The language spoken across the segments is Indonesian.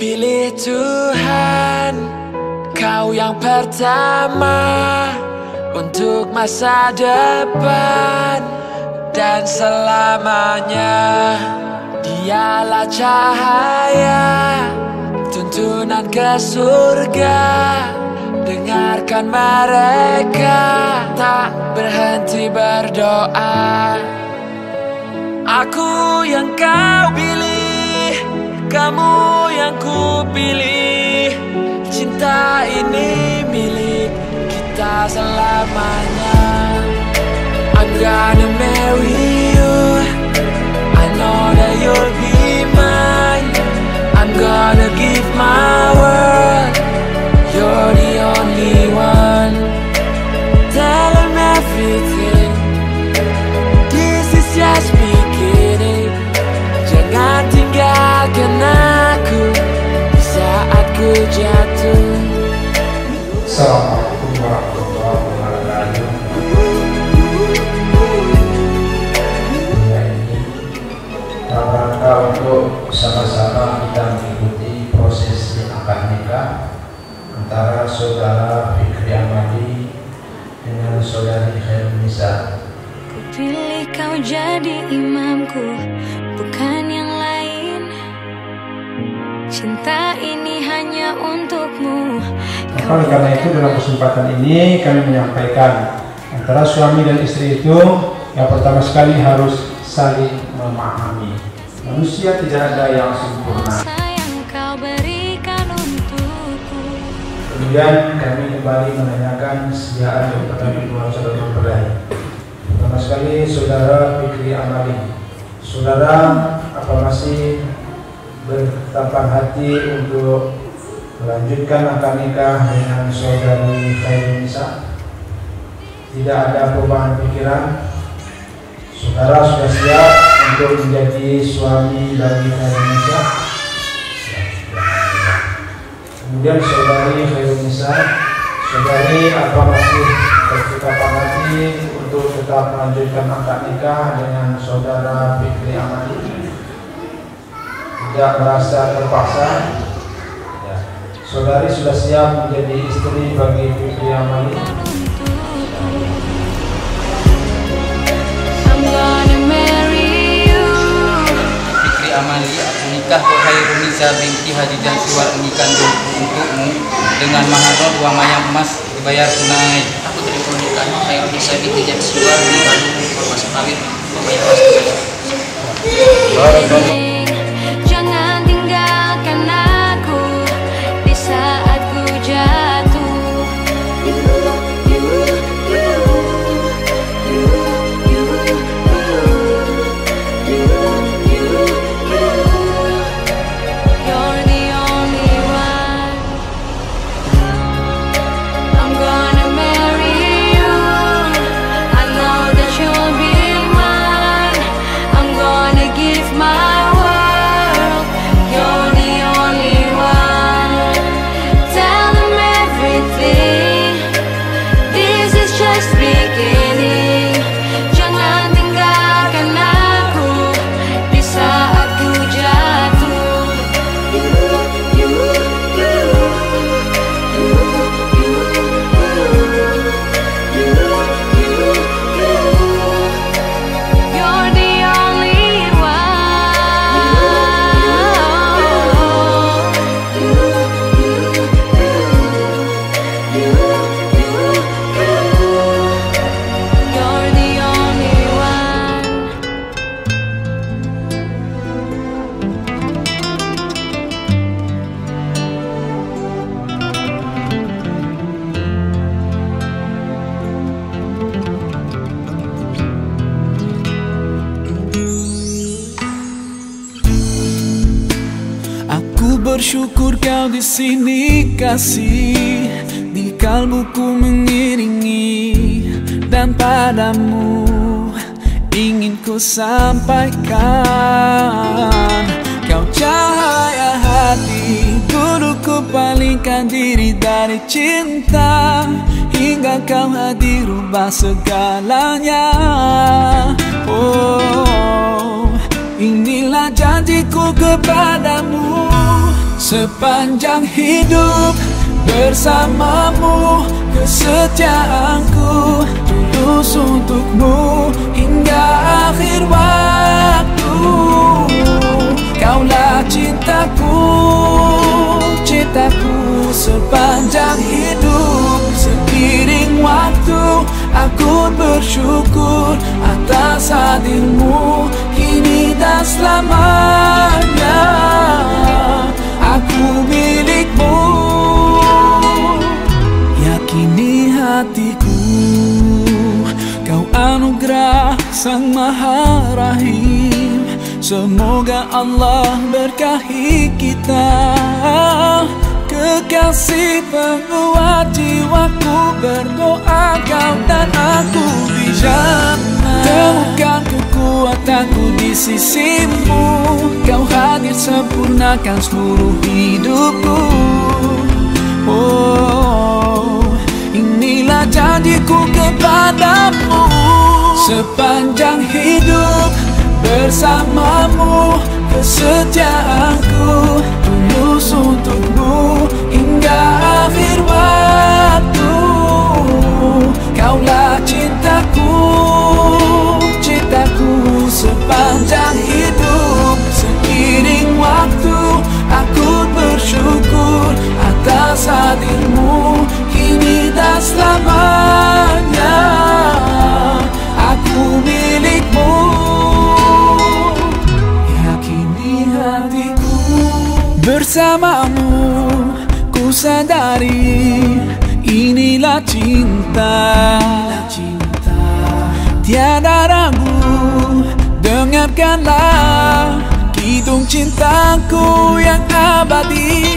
Pilih Tuhan Kau yang pertama Untuk masa depan. Dan selamanya Dialah cahaya Tuntunan ke surga. Dengarkan mereka Tak berhenti berdoa. Aku yang kau pilih Kamu yang ku pilih. Cinta ini milik kita selamanya. I'm gonna marry you. I know that you'll be mine. I'm gonna give my word Assalamualaikum warahmatullahi wabarakatuh. Untuk sama-sama kita mengikuti proses akad nikah antara saudara Fikri Amadi dengan saudari Khairul Nisa. Pilih kau jadi imamku, bukan oleh karena itu dalam kesempatan ini kami menyampaikan antara suami dan istri itu yang pertama sekali harus saling memahami. Manusia tidak ada yang sempurna. Kemudian kami kembali menanyakan kesediaan kepada kedua saudara mempelai. Pertama sekali saudara Fikri Amali. Saudara apa masih bertapang hati untuk melanjutkan akad nikah dengan saudari Khairul Nisa? Tidak ada perubahan pikiran. Saudara sudah siap untuk menjadi suami bagi Khairul Nisa? Kemudian saudari Khairul Nisa, saudari apa masih berketapang hati untuk tetap melanjutkan akad nikah dengan saudara Fikri Amali? Tidak merasa terpaksa? Saudari sudah siap menjadi istri bagi Fikri Amali? Fikri Amali aku nikah kau Khairul Nisa binti Haji dan Siwar menikah untukmu dengan mahar dua mayang emas dibayar tunai. Aku terima nikahnya Khairul Nisa binti Jansiwar di Bandung Mas Kawin Aku bersyukur kau di sini kasih. Di kalbuku mengiringi Dan padamu ingin ku sampaikan. Kau cahaya hati Dulu ku palingkan diri dari cinta. Hingga kau hadir rubah segalanya. Oh Inilah janjiku kepadamu. Sepanjang hidup bersamamu Kesetiaanku tulus untukmu Hingga akhir waktu. Kaulah cintaku, cintaku Sepanjang hidup. Seiring waktu Aku bersyukur atas hadirmu selamanya. Aku milikmu. Yakini hatiku. Kau anugerah sang maha rahim. Semoga Allah berkahi kita Kekasih penguat jiwaku Berdoa kau dan aku di jannah Temukan kekuatanku di sisimu. Kau hadir sempurnakan seluruh hidupku. Oh, inilah janjiku kepadamu. Sepanjang hidup bersamamu Kesetiaanku tulus untukmu Hingga Cinta. Tiada ragu Dengarkanlah. Kidung cintaku yang abadi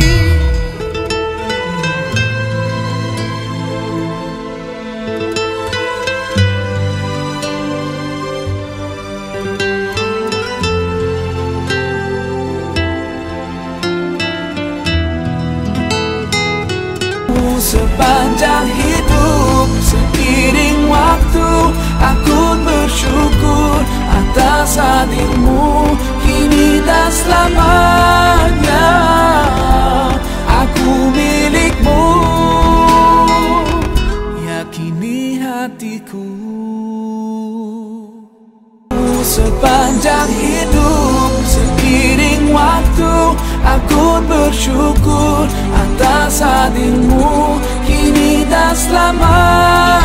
Atas hadirmu Kini dan selamanya. Aku milikmu. Yakini hatiku. Sepanjang hidup Seiring waktu Aku bersyukur Atas hadirmu Kini dan selamanya